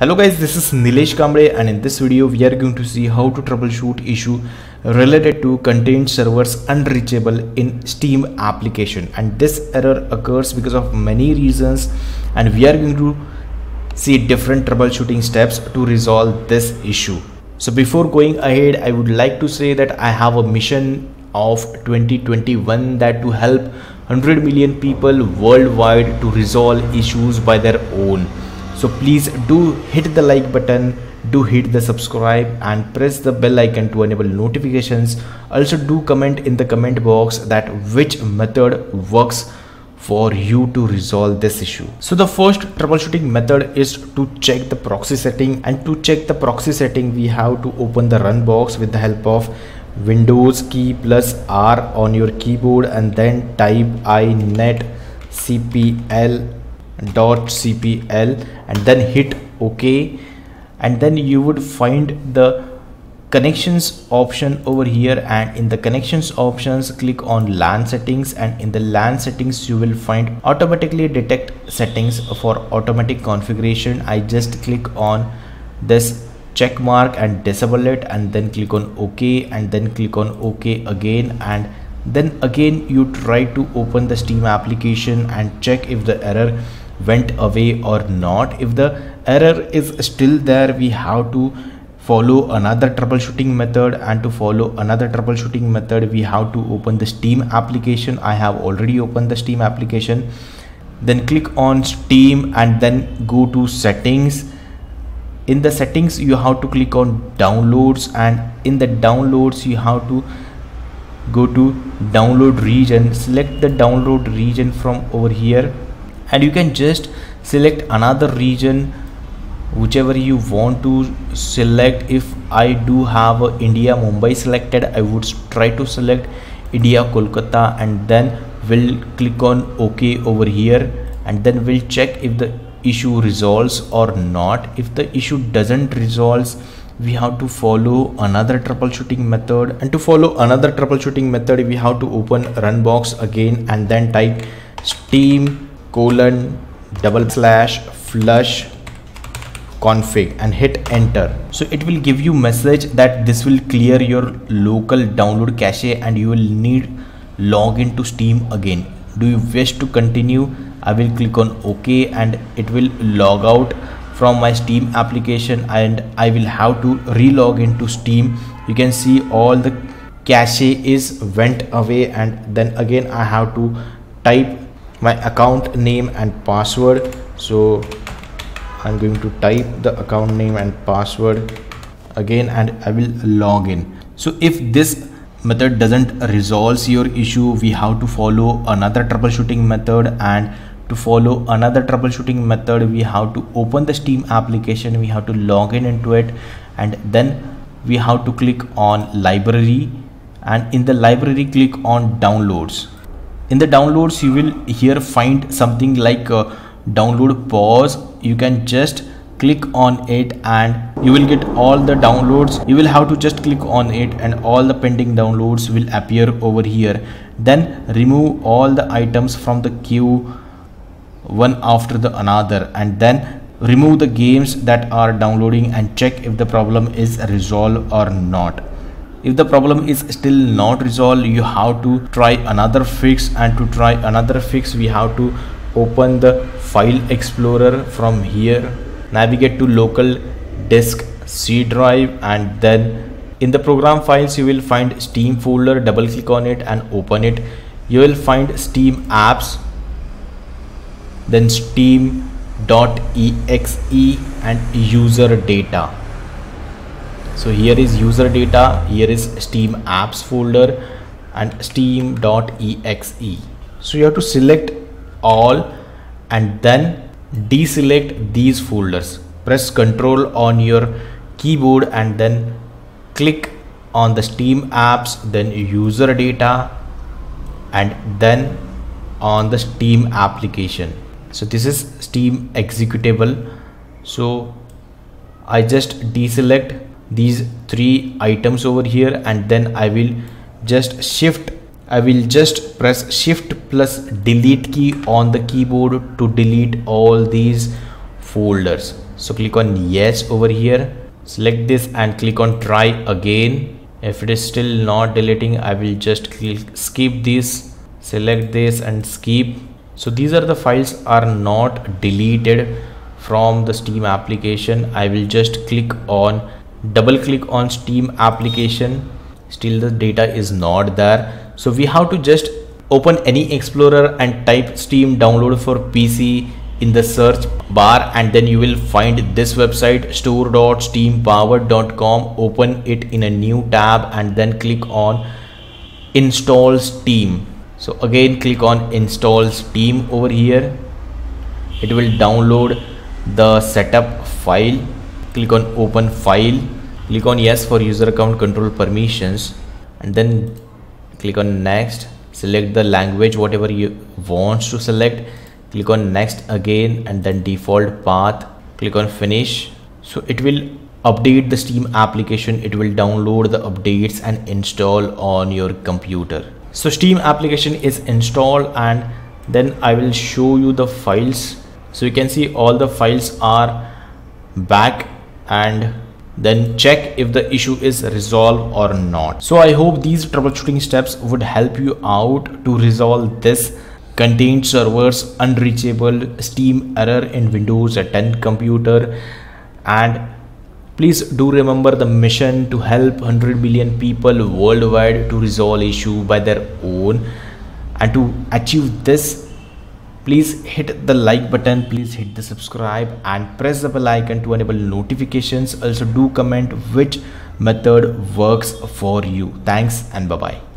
Hello guys, this is Nilesh Kamble and in this video we are going to see how to troubleshoot issue related to content servers unreachable in Steam application and this error occurs because of many reasons and we are going to see different troubleshooting steps to resolve this issue. So before going ahead, I would like to say that I have a mission of 2021 that to help 100 million people worldwide to resolve issues by their own so please do hit the like button do hit the subscribe and press the bell icon to enable notifications. Also do comment in the comment box that which method works for you to resolve this issue. So the first troubleshooting method is to check the proxy setting and to check the proxy setting we have to open the run box with the help of windows key plus r on your keyboard and then type inet cpl dot cpl and then hit ok. And then you would find the connections option over here. And in the connections options click on LAN settings. And in the LAN settings you will find automatically detect settings for automatic configuration. I just click on this check mark and disable it and then click on ok and then click on ok again. And then again you try to open the steam application and check if the error went away or not. If the error is still there we have to follow another troubleshooting method. And to follow another troubleshooting method we have to open the steam application. I have already opened the steam application. Then click on steam and then go to settings. In the settings you have to click on downloads. And in the downloads you have to go to download region. Select the download region from over here and you can just select another region whichever you want to select. If I do have India Mumbai selected I would try to select India Kolkata and then we'll click on OK over here. And then we'll check if the issue resolves or not. If the issue doesn't resolve we have to follow another troubleshooting method. And to follow another troubleshooting method we have to open runbox again and then type steam colon double slash flush config and hit enter. So it will give you message that this will clear your local download cache and you will need log into steam again. Do you wish to continue? I will click on ok and it will log out from my steam application and i will have to relog into steam. You can see all the cache is went away and then again i have to type my account name and password. So I'm going to type the account name and password again and I will log in. So if this method doesn't resolve your issue we have to follow another troubleshooting method. And to follow another troubleshooting method we have to open the steam application. We have to log in into it. And then we have to click on library. And in the library click on downloads in the downloads you will here find something like uh, download pause. You can just click on it and you will get all the downloads. You will have to just click on it and all the pending downloads will appear over here. Then remove all the items from the queue one after the another. And then remove the games that are downloading and check if the problem is resolved or not if the problem is still not resolved you have to try another fix. And to try another fix we have to open the file explorer from here navigate to local disk c drive and then in the program files you will find steam folder double click on it and open it. You will find steam apps then steam.exe and user data so here is user data here is steam apps folder and steam.exe so you have to select all and then deselect these folders. Press ctrl on your keyboard and then click on the steam apps then user data and then on the steam application. So this is steam executable. So i just deselect these three items over here and then I will just shift I will just press shift plus delete key on the keyboard to delete all these folders. So click on yes over here select this and click on try again. If it is still not deleting I will just skip this select this and skip. So these are the files are not deleted from the steam application. I will just click on double click on steam application. Still the data is not there. So we have to just open any explorer and type steam download for pc in the search bar and then you will find this website store.steampowered.com open it in a new tab and then click on install steam. So again click on install steam over here. It will download the setup file. Click on open file click on yes for user account control permissions and then click on next select the language whatever you want to select click on next again and then default path click on finish. So it will update the steam application it will download the updates and install on your computer. So steam application is installed and then i will show you the files. So you can see all the files are back and then check if the issue is resolved or not. So i hope these troubleshooting steps would help you out to resolve this content servers unreachable steam error in windows 10 computer. And please do remember the mission to help 100 million people worldwide to resolve issue by their own. And to achieve this please hit the like button please hit the subscribe and press the bell icon to enable notifications. Also do comment which method works for you. Thanks and bye bye